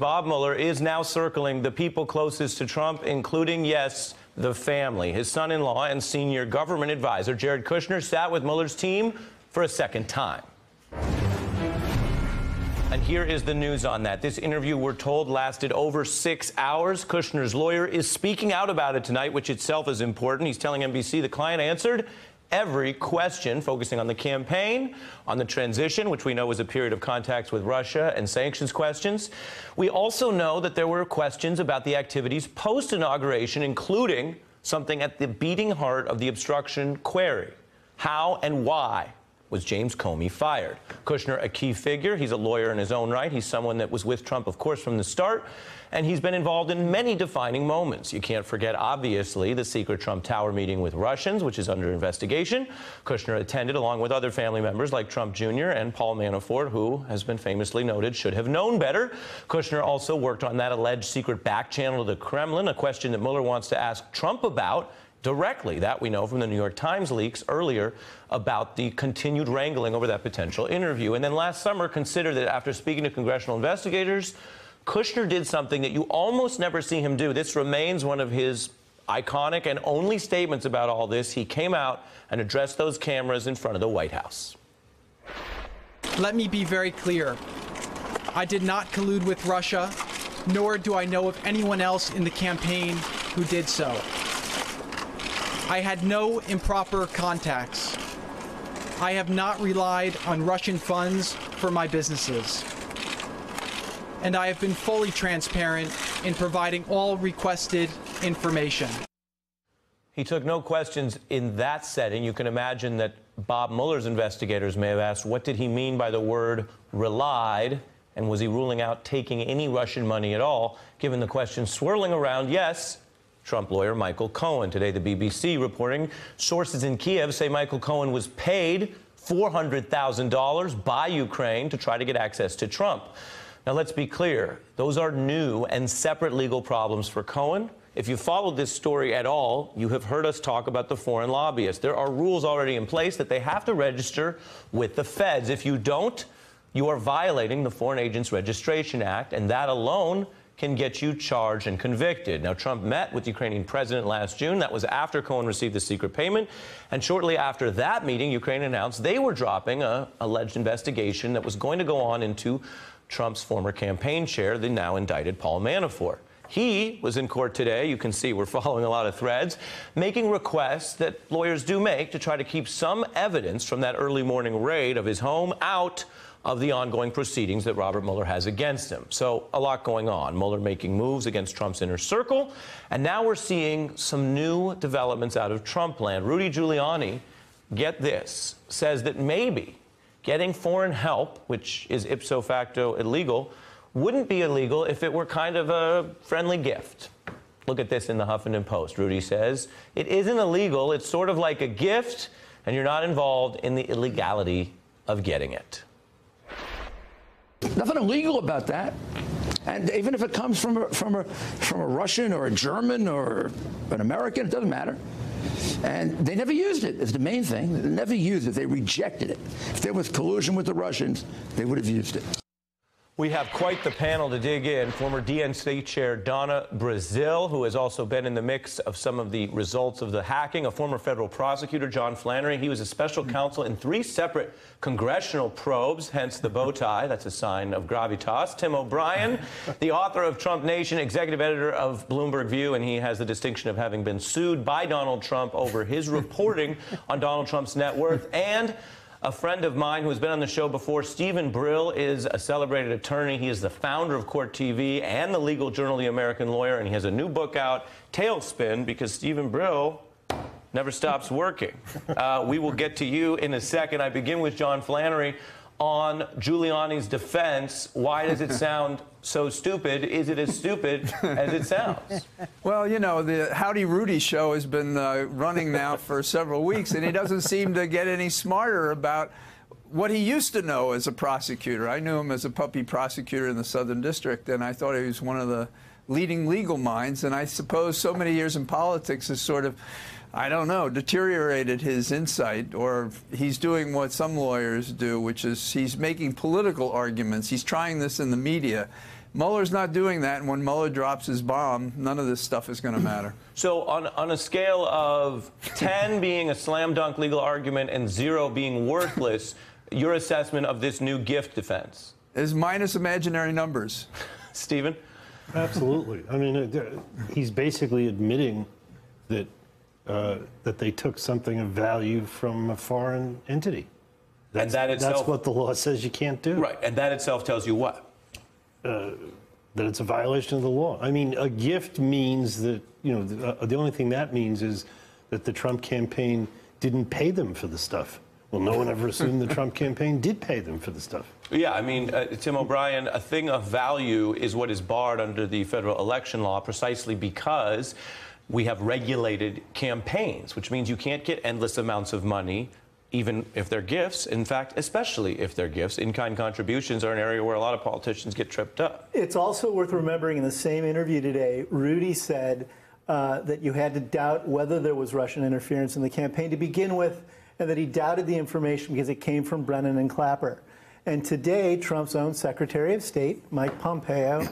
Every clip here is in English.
Bob Mueller is now circling the people closest to Trump, including, yes, the family. His son in law and senior government advisor, Jared Kushner, sat with Mueller's team for a second time. And here is the news on that. This interview, we're told, lasted over six hours. Kushner's lawyer is speaking out about it tonight, which itself is important. He's telling NBC the client answered every question, focusing on the campaign, on the transition, which we know was a period of contacts with Russia, and sanctions questions. We also know that there were questions about the activities post inauguration, including something at the beating heart of the obstruction query how and why was James Comey fired. Kushner, a key figure. He's a lawyer in his own right. He's someone that was with Trump, of course, from the start. And he's been involved in many defining moments. You can't forget, obviously, the secret Trump Tower meeting with Russians, which is under investigation. Kushner attended along with other family members like Trump Jr. and Paul Manafort, who has been famously noted should have known better. Kushner also worked on that alleged secret back channel to the Kremlin, a question that Mueller wants to ask Trump about directly. That we know from the New York Times leaks earlier about the continued wrangling over that potential interview. And then last summer, consider that after speaking to congressional investigators, Kushner did something that you almost never see him do. This remains one of his iconic and only statements about all this. He came out and addressed those cameras in front of the White House. Let me be very clear. I did not collude with Russia, nor do I know of anyone else in the campaign who did so. I had no improper contacts. I have not relied on Russian funds for my businesses. And I have been fully transparent in providing all requested information. He took no questions in that setting. You can imagine that Bob Mueller's investigators may have asked, what did he mean by the word relied? And was he ruling out taking any Russian money at all? Given the question swirling around, yes, Trump lawyer Michael Cohen. Today, the BBC reporting sources in Kiev say Michael Cohen was paid $400,000 by Ukraine to try to get access to Trump. Now, let's be clear those are new and separate legal problems for Cohen. If you followed this story at all, you have heard us talk about the foreign lobbyists. There are rules already in place that they have to register with the feds. If you don't, you are violating the Foreign Agents Registration Act, and that alone can get you charged and convicted. Now, Trump met with the Ukrainian president last June. That was after Cohen received the secret payment. And shortly after that meeting, Ukraine announced they were dropping a alleged investigation that was going to go on into Trump's former campaign chair, the now indicted Paul Manafort. He was in court today. You can see we're following a lot of threads, making requests that lawyers do make to try to keep some evidence from that early morning raid of his home out of the ongoing proceedings that Robert Mueller has against him. So, a lot going on. Mueller making moves against Trump's inner circle. And now we're seeing some new developments out of Trump land. Rudy Giuliani, get this, says that maybe getting foreign help, which is ipso facto illegal, wouldn't be illegal if it were kind of a friendly gift. Look at this in the Huffington Post. Rudy says it isn't illegal, it's sort of like a gift, and you're not involved in the illegality of getting it. Nothing illegal about that. And even if it comes from a, from a, from a Russian or a German or an American, it doesn't matter. And they never used it, is the main thing. They never used it. They rejected it. If there was collusion with the Russians, they would have used it. We have quite the panel to dig in. Former DNC Chair Donna Brazile, who has also been in the mix of some of the results of the hacking, a former federal prosecutor, John Flannery. He was a special counsel in three separate congressional probes, hence the bow tie. That's a sign of gravitas. Tim O'Brien, the author of Trump Nation, executive editor of Bloomberg View, and he has the distinction of having been sued by Donald Trump over his reporting on Donald Trump's net worth. And a friend of mine who has been on the show before, Steven Brill, is a celebrated attorney. He is the founder of Court TV and the legal journal The American Lawyer, and he has a new book out, Tailspin, because Steven Brill never stops working. Uh, we will get to you in a second. I begin with John Flannery on Giuliani's defense. Why does it sound so stupid? Is it as stupid as it sounds? Well, you know, the Howdy Rudy show has been uh, running now for several weeks, and he doesn't seem to get any smarter about what he used to know as a prosecutor. I knew him as a puppy prosecutor in the Southern District, and I thought he was one of the leading legal minds. And I suppose so many years in politics has sort of I don't know, deteriorated his insight, or he's doing what some lawyers do, which is he's making political arguments. He's trying this in the media. Mueller's not doing that, and when Mueller drops his bomb, none of this stuff is going to matter. So, on, on a scale of 10 being a slam dunk legal argument and zero being worthless, your assessment of this new gift defense? Is minus imaginary numbers. Steven? Absolutely. I mean, uh, he's basically admitting that uh, that they took something of value from a foreign entity. That's, that itself- that's what the law says you can't do. Right, and that itself tells you what? That it's a violation of the law. I mean, a gift means that you know the, uh, the only thing that means is that the Trump campaign didn't pay them for the stuff. Well, no one ever assumed the Trump campaign did pay them for the stuff. Yeah, I mean, uh, Tim O'Brien, a thing of value is what is barred under the federal election law precisely because we have regulated campaigns, which means you can't get endless amounts of money, even if they're gifts. In fact, especially if they're gifts. In kind contributions are an area where a lot of politicians get tripped up. It's also worth remembering in the same interview today, Rudy said uh, that you had to doubt whether there was Russian interference in the campaign to begin with, and that he doubted the information because it came from Brennan and Clapper. And today, Trump's own Secretary of State, Mike Pompeo,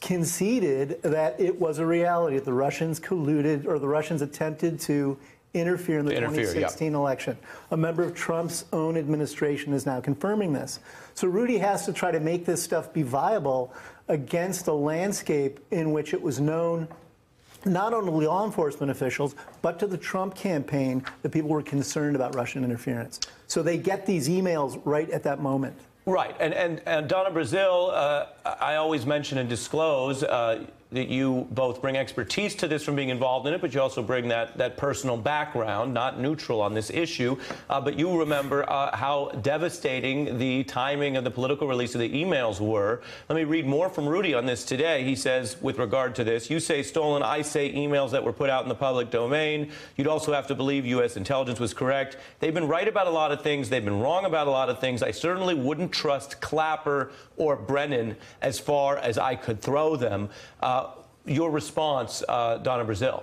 conceded that it was a reality that the Russians colluded or the Russians attempted to interfere in the Interfere, yeah. 2016 election. A member of Trump's own administration is now confirming this. So Rudy has to try to make this stuff be viable against a landscape in which it was known not only law enforcement officials, but to the Trump campaign that people were concerned about Russian interference. So they get these emails right at that moment. Right, and and, and Donna Brazile, uh, I always mention and disclose uh, that you both bring expertise to this from being involved in it, but you also bring that that personal background, not neutral on this issue. Uh, but you remember uh, how devastating the timing of the political release of the emails were. Let me read more from Rudy on this today. He says, with regard to this, you say stolen, I say emails that were put out in the public domain. You'd also have to believe U.S. intelligence was correct. They've been right about a lot of things. They've been wrong about a lot of things. I certainly wouldn't trust Clapper or Brennan as far as I could throw them. Uh, your response, uh, Donna Brazile.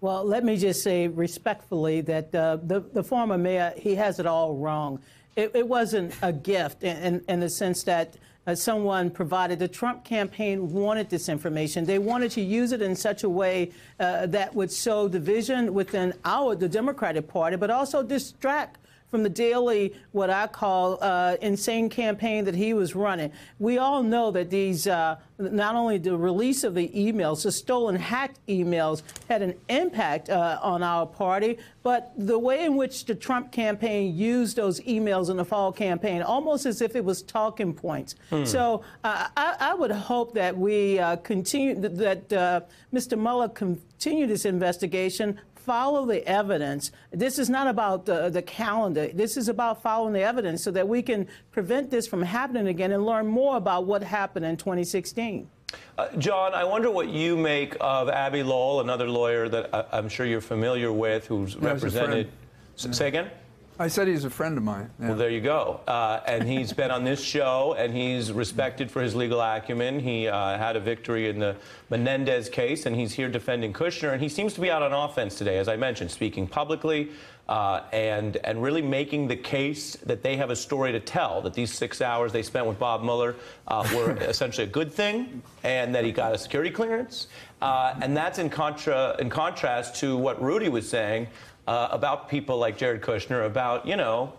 Well, let me just say respectfully that uh, the, the former mayor, he has it all wrong. It, it wasn't a gift in, in, in the sense that uh, someone provided. The Trump campaign wanted this information. They wanted to use it in such a way uh, that would sow division within our, the Democratic Party, but also distract from the daily, what I call uh, insane campaign that he was running. We all know that these, uh, not only the release of the emails, the stolen, hacked emails, had an impact uh, on our party, but the way in which the Trump campaign used those emails in the fall campaign, almost as if it was talking points. So uh, I, I would hope that we uh, continue, that uh, Mr. Mueller continue this investigation, follow the evidence. This is not about the, the calendar. This is about following the evidence so that we can prevent this from happening again and learn more about what happened in 2016. Uh, John, I wonder what you make of Abbe Lowell, another lawyer that I, I'm sure you're familiar with, who's Yeah, represented. friend. S- Say again? I said he's a friend of mine. Yeah. Well, there you go. Uh, and he's been on this show, and he's respected for his legal acumen. He uh, had a victory in the Menendez case, and he's here defending Kushner. And he seems to be out on offense today, as I mentioned, speaking publicly uh, and and really making the case that they have a story to tell. That these six hours they spent with Bob Mueller uh, were essentially a good thing, and that he got a security clearance. Uh, and that's in contra in contrast to what Rudy was saying. Uh, about people like Jared Kushner, about, you know,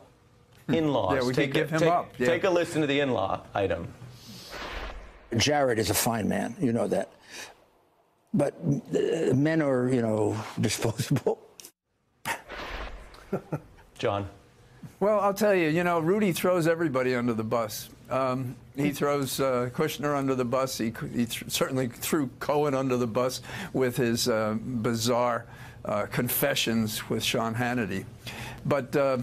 in-laws. Yeah, we could take give a, him take, up, yeah. Take a listen to the in-law item. Jared is a fine man, you know that. But uh, men are, you know, disposable. John. Well, I'll tell you, you know, Rudy throws everybody under the bus. Um, he throws uh, Kushner under the bus. He, he th- certainly threw Cohen under the bus with his uh, bizarre uh, confessions with Sean Hannity. But, uh,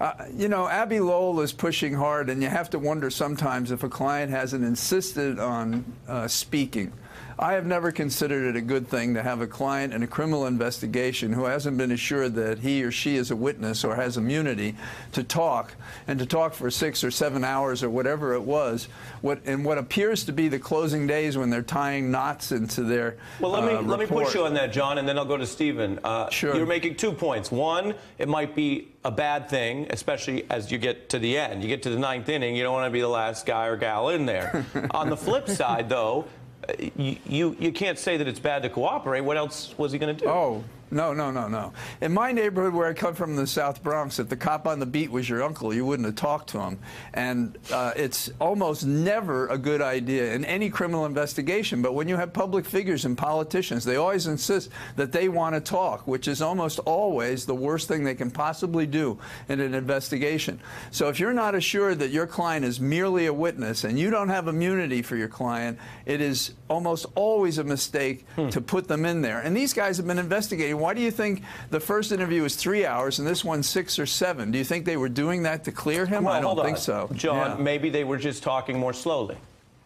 uh, you know, Abbe Lowell is pushing hard, and you have to wonder sometimes if a client hasn't insisted on uh, speaking. I have never considered it a good thing to have a client in a criminal investigation who hasn't been assured that he or she is a witness or has immunity to talk and to talk for six or seven hours or whatever it was. What in what appears to be the closing days when they're tying knots into their Well, let me uh, let me push you on that, John, and then I'll go to Steven. Uh, Sure. You're making two points. One, it might be a bad thing, especially as you get to the end. You get to the ninth inning, you don't want to be the last guy or gal in there. On the flip side, though, you, you, you can't say that it's bad to cooperate. What else was he going to do? Oh, no, no, no, no. In my neighborhood where I come from in the South Bronx, if the cop on the beat was your uncle, you wouldn't have talked to him. And uh, it's almost never a good idea in any criminal investigation. But when you have public figures and politicians, they always insist that they want to talk, which is almost always the worst thing they can possibly do in an investigation. So if you're not assured that your client is merely a witness and you don't have immunity for your client, it is almost always a mistake to put them in there. And these guys have been investigating. Why do you think the first interview was three hours and this one six or seven? Do you think they were doing that to clear him? Well, I don't think so. John, Yeah. maybe they were just talking more slowly.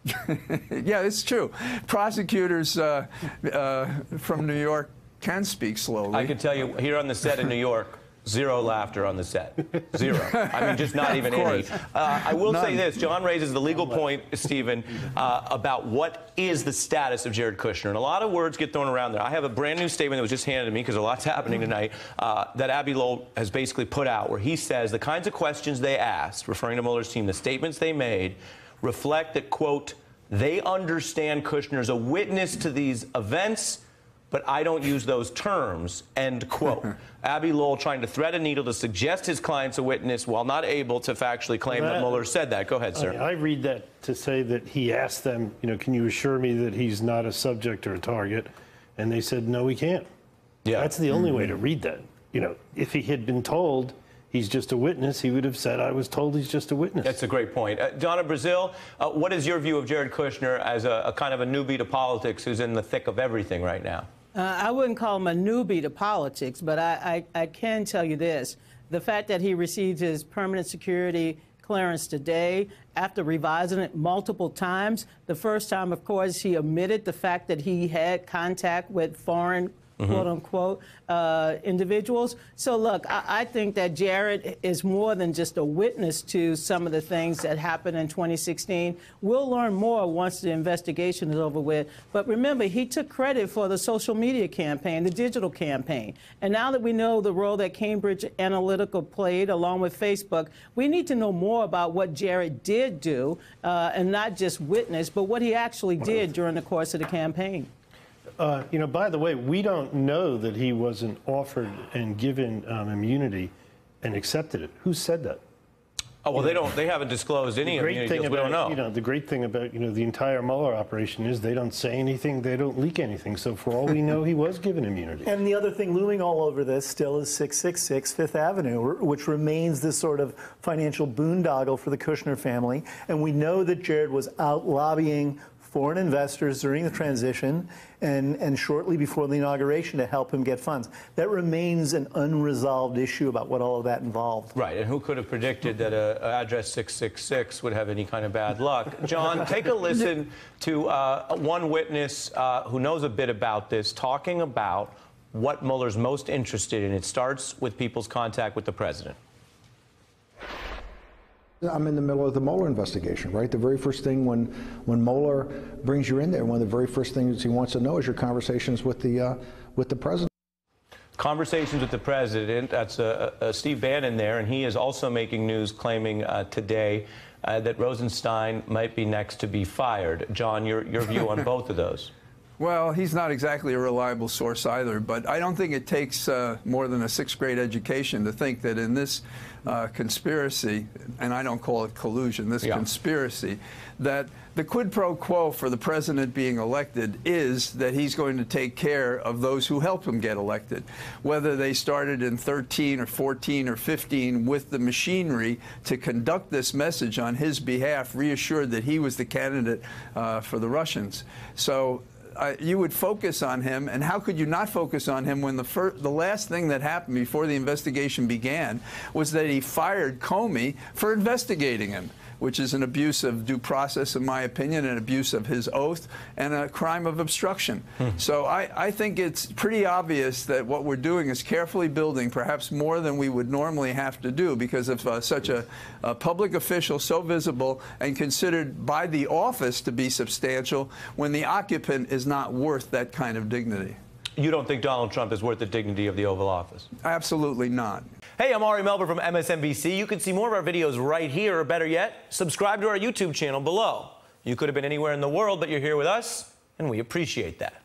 Yeah, it's true. Prosecutors uh, uh, from New York can speak slowly. I can tell you here on the set in New York, zero laughter on the set. Zero. I mean, just not even any. Uh, I will say this John raises the legal point, Steven, uh, about what is the status of Jared Kushner. And a lot of words get thrown around there. I have a brand new statement that was just handed to me because a lot's happening tonight uh, that Abbe Lowell has basically put out where he says the kinds of questions they asked, referring to Mueller's team, the statements they made, reflect that, quote, they understand Kushner's a witness to these events but I don't use those terms, end quote. Abbe Lowell trying to thread a needle to suggest his client's a witness while not able to factually claim that That- Mueller said that. Go ahead, sir. I read that to say that he asked them, you know, can you assure me that he's not a subject or a target? And they said, no, we can't. Yeah. That's the only way mm-hmm. to read that. You know, if he had been told he's just a witness, he would have said, I was told he's just a witness. That's a great point. Uh, Donna Brazile, uh, what is your view of Jared Kushner as a, a kind of a newbie to politics who's in the thick of everything right now? Uh, I wouldn't call him a newbie to politics, but I, I, I can tell you this. The fact that he received his permanent security clearance today after revising it multiple times, the first time, of course, he omitted the fact that he had contact with foreign quote unquote uh, individuals. So, look, I, I think that Jared is more than just a witness to some of the things that happened in 2016. We'll learn more once the investigation is over with. But remember, he took credit for the social media campaign, the digital campaign. And now that we know the role that Cambridge Analytica played along with Facebook, we need to know more about what Jared did do uh, and not just witness, but what he actually did during the course of the campaign. Uh, you know, by the way, we don't know that he wasn't offered and given um, immunity and accepted it. Who said that? Oh, well, they don't. They haven't disclosed any The great immunity thing deals. We about don't know. you know the great thing about you know the entire Mueller operation is they don't say anything, they don't leak anything. So for all we know, he was given immunity. And the other thing looming all over this still is 666 Fifth Avenue, which remains this sort of financial boondoggle for the Kushner family. And we know that Jared was out lobbying foreign investors during the transition and, and shortly before the inauguration to help him get funds. That remains an unresolved issue about what all of that involved. Right, and who could have predicted that a, a address 666 would have any kind of bad luck? John, take a listen to uh, one witness uh, who knows a bit about this talking about what Mueller's most interested in. It starts with people's contact with the president. I'm in the middle of the Mueller investigation, right? The very first thing when, when Mueller brings you in there, one of the very first things he wants to know is your conversations with the, uh, with the president. Conversations with the president. That's uh, uh, Steve Bannon there, and he is also making news claiming uh, today uh, that Rosenstein might be next to be fired. John, your, your view on both of those? Well, he's not exactly a reliable source either, but I don't think it takes uh, more than a sixth grade education to think that in this uh, conspiracy, and I don't call it collusion, this Yeah. conspiracy, that the quid pro quo for the president being elected is that he's going to take care of those who help him get elected, whether they started in 13 or 14 or 15 with the machinery to conduct this message on his behalf, reassured that he was the candidate uh, for the Russians. So uh, you would focus on him, and how could you not focus on him when the fir- the last thing that happened before the investigation began was that he fired Comey for investigating him, which is an abuse of due process, in my opinion, an abuse of his oath, and a crime of obstruction. So I, I think it's pretty obvious that what we're doing is carefully building, perhaps more than we would normally have to do, because of uh, such a, a public official so visible and considered by the office to be substantial when the occupant is not worth that kind of dignity. You don't think Donald Trump is worth the dignity of the Oval Office? Absolutely not. Hey, I'm Ari Melber from MSNBC. You can see more of our videos right here, or better yet, subscribe to our YouTube channel below. You could have been anywhere in the world, but you're here with us, and we appreciate that.